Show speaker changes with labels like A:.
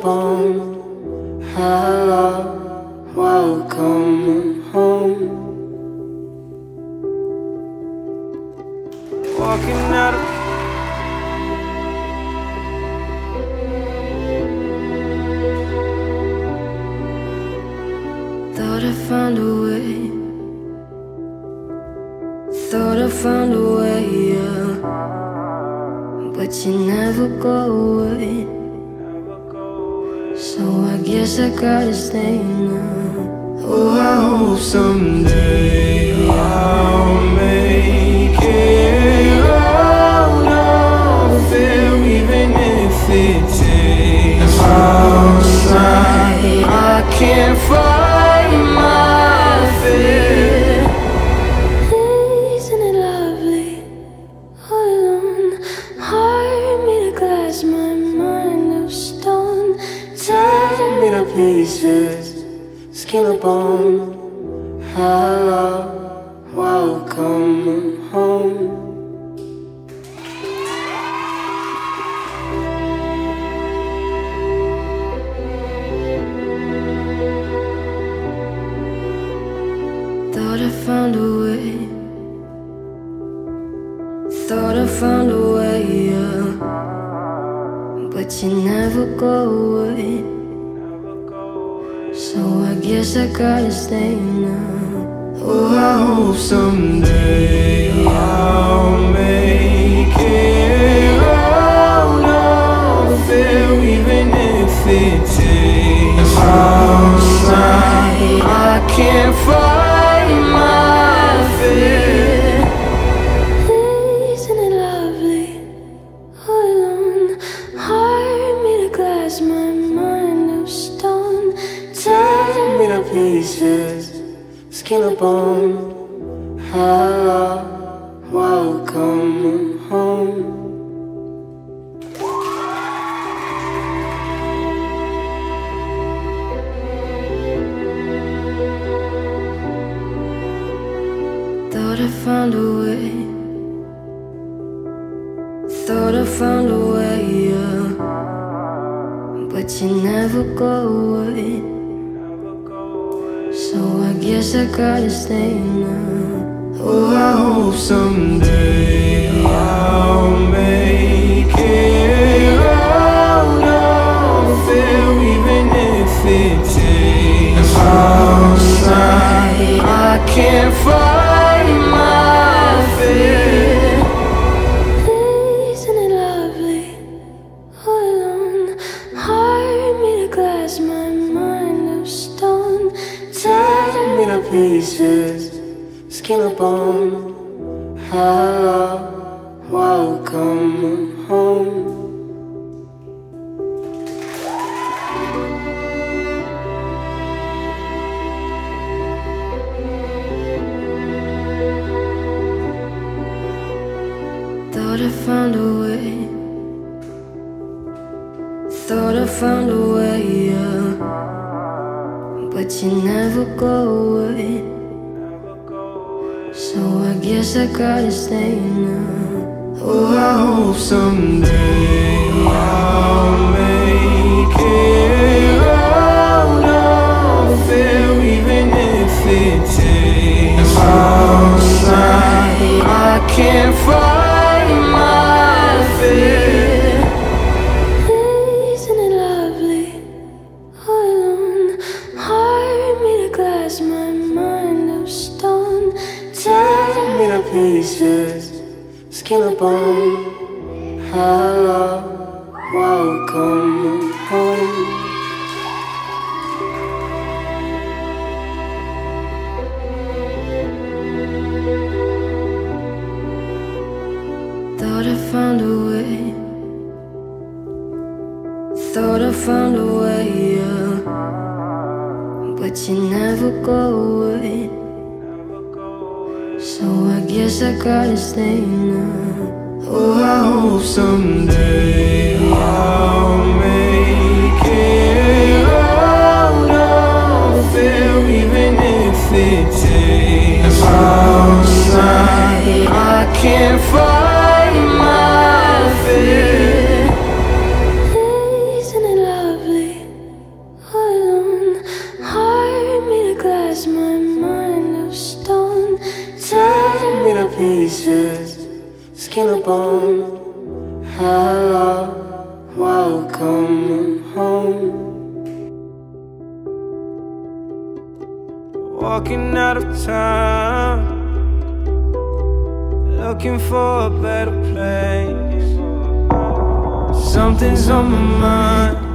A: bone. Hello, welcome home. Walking out of Thought I found a way. Thought I found a way, yeah. But you never go away. So I guess I gotta stay now. Oh, I hope someday I'll pieces, skin and. Hello, welcome home. Thought I found a way. Thought I found a way, yeah. But you never go away. So I guess I gotta stay now. Oh, I hope someday I'll pieces, skin and bone. Hello, welcome home. Thought I found a way. Thought I found a way, yeah. But you never go away. So I guess I gotta stay now. Oh, I hope someday I'll pieces, skin and bone. Hello, welcome home. Thought I found a way. Thought I found a way, yeah. But you never go away. So I guess I gotta stay now. Oh, I hope someday I'll make it out of there, even if it takes outside. I can't fight me to pieces, skin and bone. Hello, welcome home.
B: Thought I found a way. Thought I found a way, yeah. But you never go away. So I guess I gotta stay now.
A: Oh, I hope someday I'll
B: Pieces, skin and bone. Hello, welcome home.
A: Walking out of town, looking for a better place. Something's on my mind.